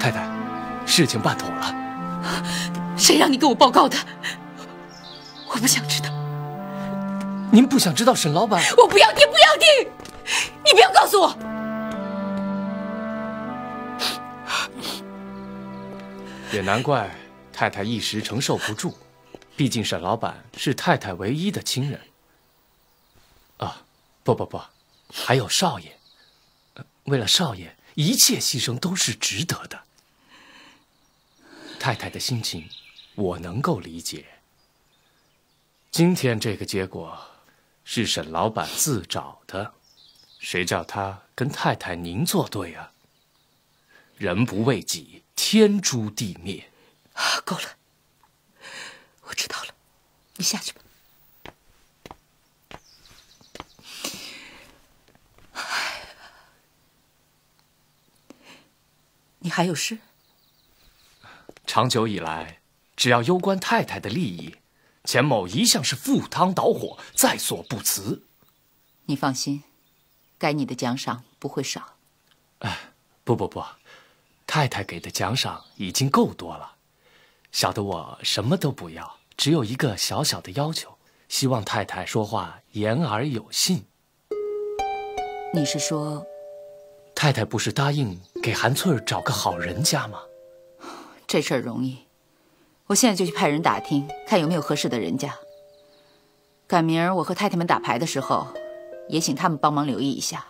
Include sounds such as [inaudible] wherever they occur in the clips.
太太，事情办妥了。谁让你给我报告的？我不想知道。您不想知道沈老板？我不要听，不要听！你不要告诉我。也难怪太太一时承受不住，毕竟沈老板是太太唯一的亲人。啊，不不不，还有少爷。为了少爷，一切牺牲都是值得的。太太的心情，我能够理解。今天这个结果，是沈老板自找的，谁叫他跟太太您作对啊？人不为己，天诛地灭。啊够了，我知道了，你下去吧。你还有事？长久以来，只要攸关太太的利益。钱某一向是赴汤蹈火，在所不辞。你放心，该你的奖赏不会少。哎，不不不，太太给的奖赏已经够多了。小的我什么都不要，只有一个小小的要求，希望太太说话言而有信。你是说，太太不是答应给韩翠儿找个好人家吗？这事儿容易。我现在就去派人打听，看有没有合适的人家。赶明儿我和太太们打牌的时候，也请他们帮忙留意一下。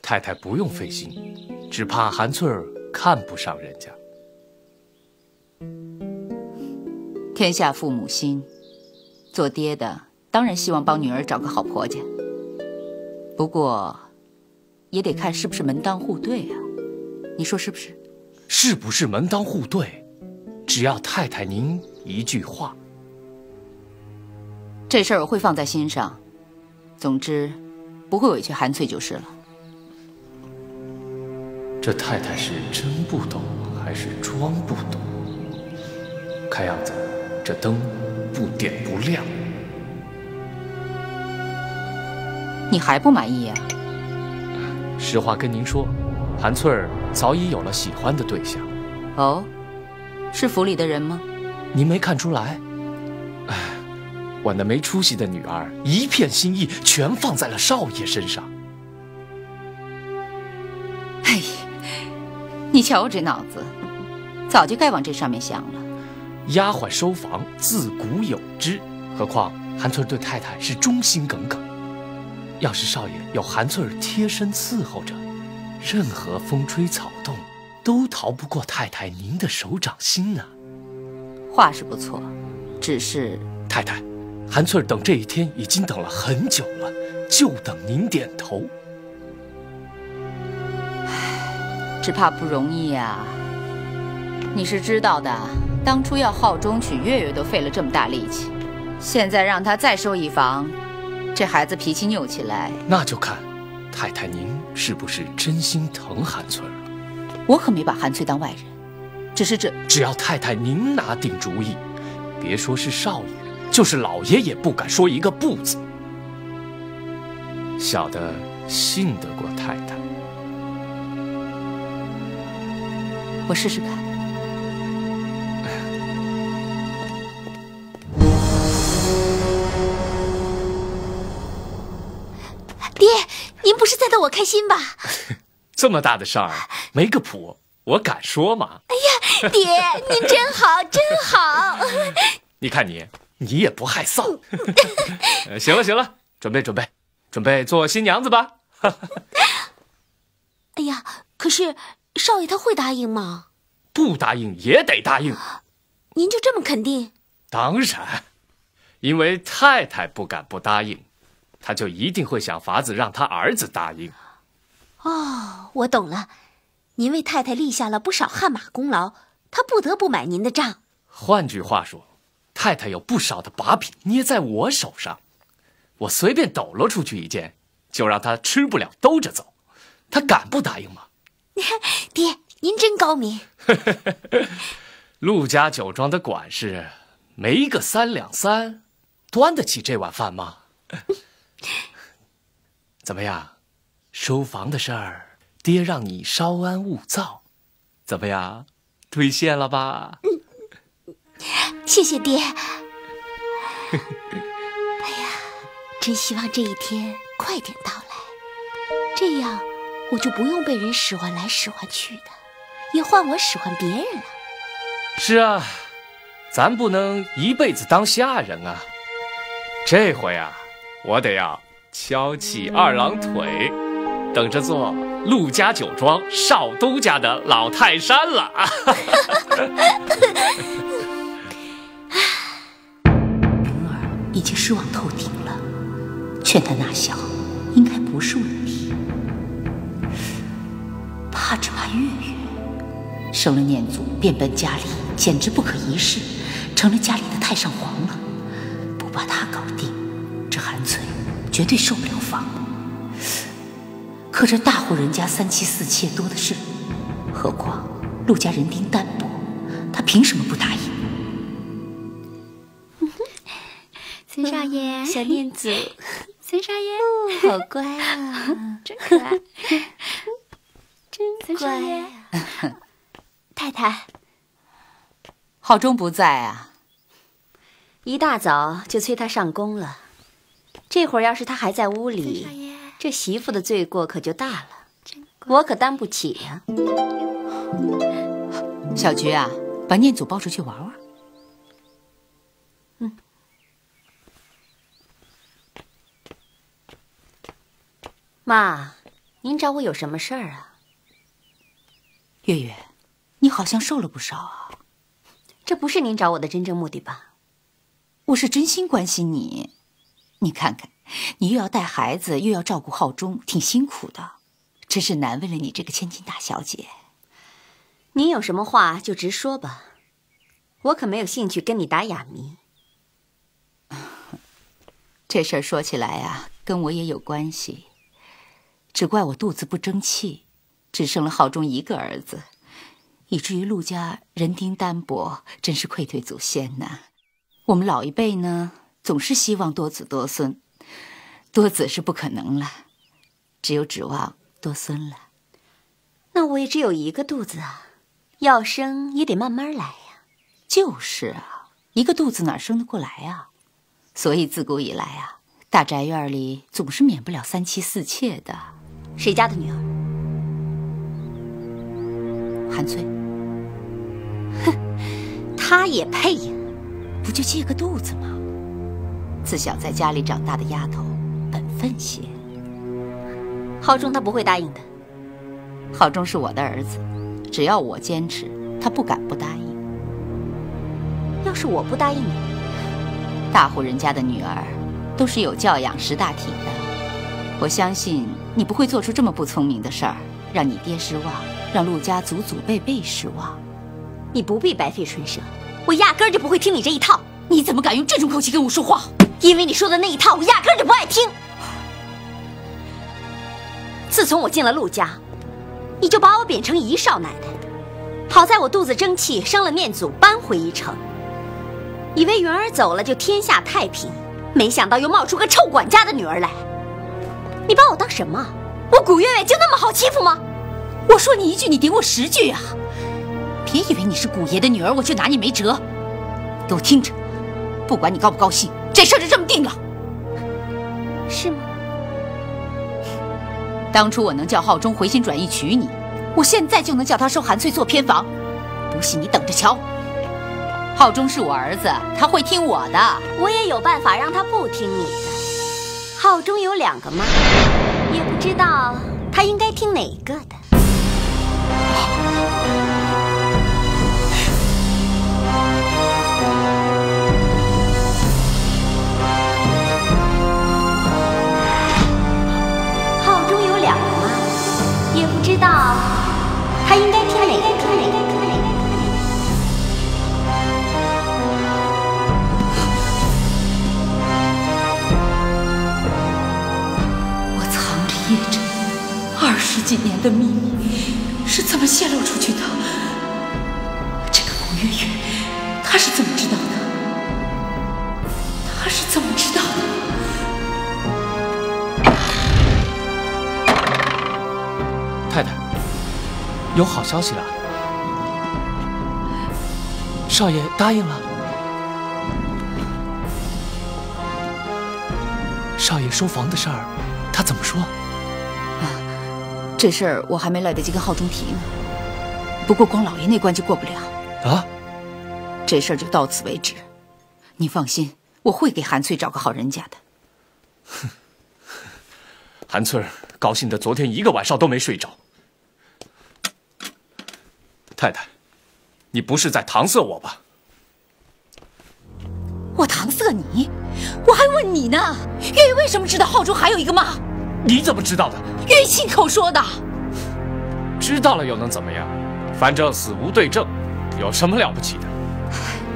太太不用费心，只怕韩翠儿看不上人家。天下父母心，做爹的当然希望帮女儿找个好婆家。不过，也得看是不是门当户对啊。你说是不是？是不是门当户对？只要太太您一句话，这事儿我会放在心上。总之，不会委屈韩翠就是了。这太太是真不懂还是装不懂？看样子这灯不点不亮。你还不满意呀？实话跟您说，韩翠儿早已有了喜欢的对象。哦。是府里的人吗？您没看出来？哎，我那没出息的女儿，一片心意全放在了少爷身上。哎，你瞧我这脑子，早就该往这上面想了。丫鬟收房自古有之，何况韩翠儿对太太是忠心耿耿。要是少爷有韩翠儿贴身伺候着，任何风吹草动。都逃不过太太您的手掌心呢。话是不错，只是太太，韩翠儿等这一天已经等了很久了，就等您点头。唉，只怕不容易呀。你是知道的，当初要好中娶月月都费了这么大力气，现在让他再收一房，这孩子脾气拗起来，那就看太太您是不是真心疼韩翠儿。我可没把韩翠当外人，只是这……只要太太您拿定主意，别说是少爷，就是老爷也不敢说一个不字。小的信得过太太，我试试看。爹，您不是在逗我开心吧？[laughs] 这么大的事儿，没个谱，我敢说吗？哎呀，爹，您真好，真好！[laughs] 你看你，你也不害臊。[laughs] 行了行了，准备准备，准备做新娘子吧。哎呀，可是少爷他会答应吗？不答应也得答应。您就这么肯定？当然，因为太太不敢不答应，他就一定会想法子让他儿子答应。哦，我懂了，您为太太立下了不少汗马功劳，他不得不买您的账。换句话说，太太有不少的把柄捏在我手上，我随便抖落出去一件，就让他吃不了兜着走，他敢不答应吗？[laughs] 爹，您真高明。[laughs] 陆家酒庄的管事，没个三两三，端得起这碗饭吗？[laughs] 怎么样？收房的事儿，爹让你稍安勿躁，怎么样，兑现了吧？嗯，[laughs] 谢谢爹。哎呀，真希望这一天快点到来，这样我就不用被人使唤来使唤去的，也换我使唤别人了。是啊，咱不能一辈子当下人啊。这回啊，我得要翘起二郎腿，等着做陆家酒庄少东家的老泰山了。[laughs] [laughs] 云儿已经失望透顶了，劝他纳小，应该不是问题。怕只怕月月生了念祖，变本加厉，简直不可一世，成了家里的太上皇了。不把他搞定，绝对受不了房。可这大户人家三妻四妾多的是，何况陆家人丁单薄，他凭什么不答应？[laughs] 孙少爷，小念祖，[laughs] 孙少爷，好乖啊，[laughs] 真可爱，真乖。太太，浩中不在啊，一大早就催他上宫了。这会儿要是他还在屋里，这媳妇的罪过可就大了，我可担不起呀。小菊啊，把念祖抱出去玩玩。嗯。妈，您找我有什么事儿啊？月月，你好像瘦了不少啊。这不是您找我的真正目的吧？我是真心关心你。你看看，你又要带孩子，又要照顾浩中，挺辛苦的，真是难为了你这个千金大小姐。你有什么话就直说吧，我可没有兴趣跟你打哑谜。[laughs] 这事儿说起来呀，跟我也有关系。只怪我肚子不争气，只生了浩中一个儿子，以至于陆家人丁单薄，真是愧对祖先呐。我们老一辈呢，总是希望多子多孙，多子是不可能了，只有指望多孙了。那我也只有一个肚子啊，要生也得慢慢来呀。就是啊，一个肚子哪生得过来啊？所以自古以来啊，大宅院里总是免不了三妻四妾的。谁家的女儿？韩翠。哼，她也配呀？不就借个肚子吗？自小在家里长大的丫头，本分些。浩中他不会答应的。浩中是我的儿子，只要我坚持，他不敢不答应。要是我不答应呢？大户人家的女儿，都是有教养、识大体的。我相信你不会做出这么不聪明的事儿，让你爹失望，让陆家祖祖辈辈失望。你不必白费唇舌。我压根儿就不会听你这一套！你怎么敢用这种口气跟我说话？因为你说的那一套，我压根就不爱听。自从我进了陆家，你就把我贬成一少奶奶。好在我肚子争气，生了念祖，搬回宜城。以为云儿走了就天下太平，没想到又冒出个臭管家的女儿来。你把我当什么？我古月月就那么好欺负吗？我说你一句，你顶我十句啊！别以为你是古爷的女儿，我就拿你没辙。给我听着，不管你高不高兴，这事儿就这么定了。是吗？当初我能叫浩中回心转意娶你，我现在就能叫他收韩翠做偏房。不信你等着瞧。浩中是我儿子，他会听我的。我也有办法让他不听你的。浩中有两个妈，也不知道他应该听哪个的。掖着二十几年的秘密是怎么泄露出去的？这个古月月，她是怎么知道的？她是怎么知道的？太太，有好消息了！少爷答应了。少爷收房的事儿，他怎么说？啊，这事儿我还没来得及跟浩中提呢。不过光老爷那关就过不了。啊？这事儿就到此为止。你放心，我会给韩翠找个好人家的。哼，[laughs] 韩翠高兴的昨天一个晚上都没睡着。太太，你不是在搪塞我吧？我搪塞你？我还问你呢。月月为什么知道浩中还有一个妈？你怎么知道的？月月亲口说的。知道了又能怎么样？反正死无对证，有什么了不起的？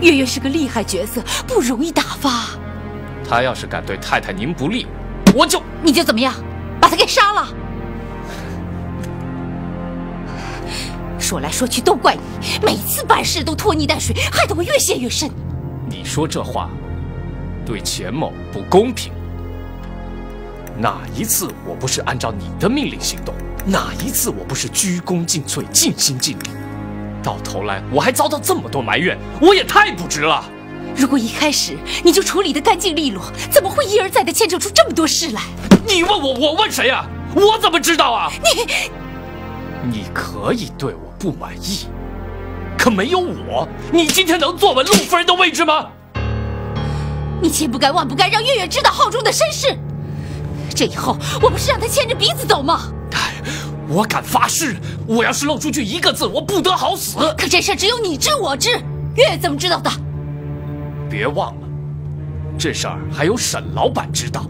月月是个厉害角色，不容易打发。他要是敢对太太您不利，我就你就怎么样，把他给杀了。说来说去都怪你，每次办事都拖泥带水，害得我越陷越深。你说这话，对钱某不公平。哪一次我不是按照你的命令行动？哪一次我不是鞠躬尽瘁、尽心尽力？到头来我还遭到这么多埋怨，我也太不值了。如果一开始你就处理得干净利落，怎么会一而再的牵扯出这么多事来？你问我，我问谁啊？我怎么知道啊？你，你可以对我不满意，可没有我，你今天能坐稳陆夫人的位置吗？你千不该万不该让月月知道浩中的身世，这以后我不是让他牵着鼻子走吗？我敢发誓，我要是漏出去一个字，我不得好死。可这事只有你知我知，月月怎么知道的？别忘了，这事儿还有沈老板知道。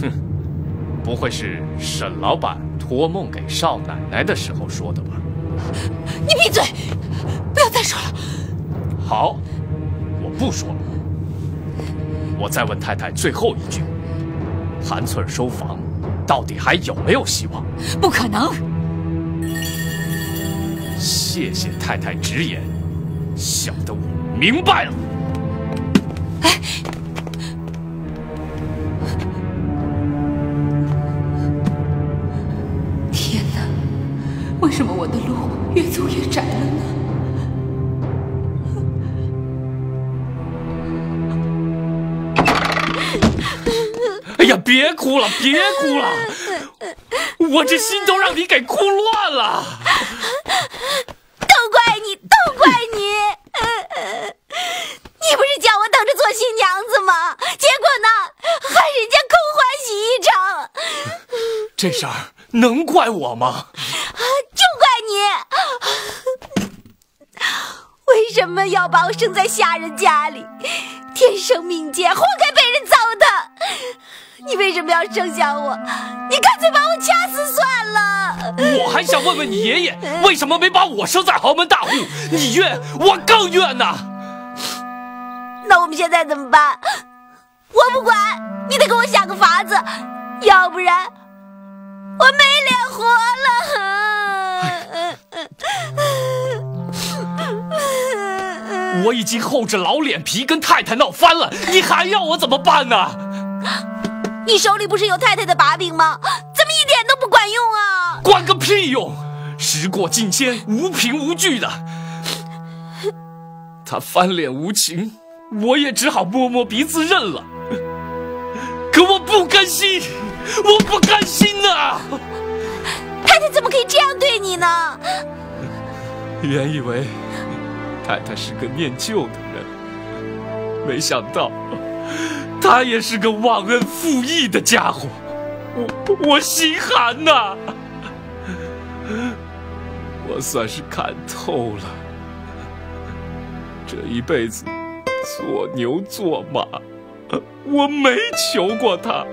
哼，不会是沈老板托梦给少奶奶的时候说的吧？你闭嘴，不要再说了。好，我不说了。我再问太太最后一句：韩翠收房。到底还有没有希望？不可能！谢谢太太直言，小的我明白了。哎，天哪！为什么我的路越走越窄了呢？别哭了，别哭了，我这心都让你给哭乱了。都怪你，都怪你！你不是叫我等着做新娘子吗？结果呢，害人家空欢喜一场。这事儿能怪我吗？就怪你！为什么要把我生在下人家里？天生命贱，活该被。你为什么要生下我？你干脆把我掐死算了。我还想问问你爷爷，为什么没把我生在豪门大户？你怨，我更怨呐。那我们现在怎么办？我不管，你得给我想个法子，要不然我没脸活了。我已经厚着老脸皮跟太太闹翻了，你还要我怎么办呢？你手里不是有太太的把柄吗？怎么一点都不管用啊？管个屁用！时过境迁，无凭无据的。他翻脸无情，我也只好摸摸鼻子认了。可我不甘心，我不甘心呐！太太怎么可以这样对你呢？原以为太太是个念旧的人，没想到。他也是个忘恩负义的家伙，我我心寒呐！我算是看透了，这一辈子做牛做马，我没求过他，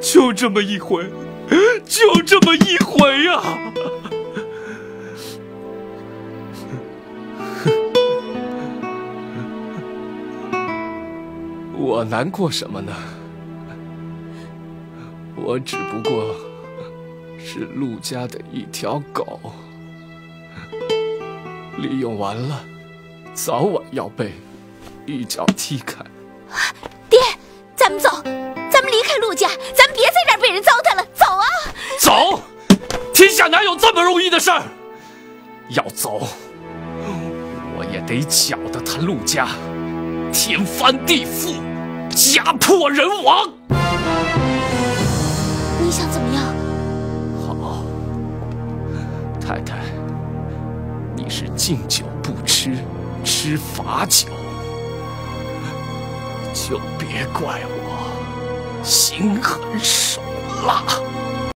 就这么一回，就这么一回呀！我难过什么呢？我只不过是陆家的一条狗，利用完了，早晚要被一脚踢开。爹，咱们走，咱们离开陆家，咱们别在这儿被人糟蹋了。走啊！走！天下哪有这么容易的事儿？要走，我也得搅得他陆家天翻地覆，家破人亡。你想怎么样？好，太太，你是敬酒不吃吃罚酒，就别怪我心狠手辣。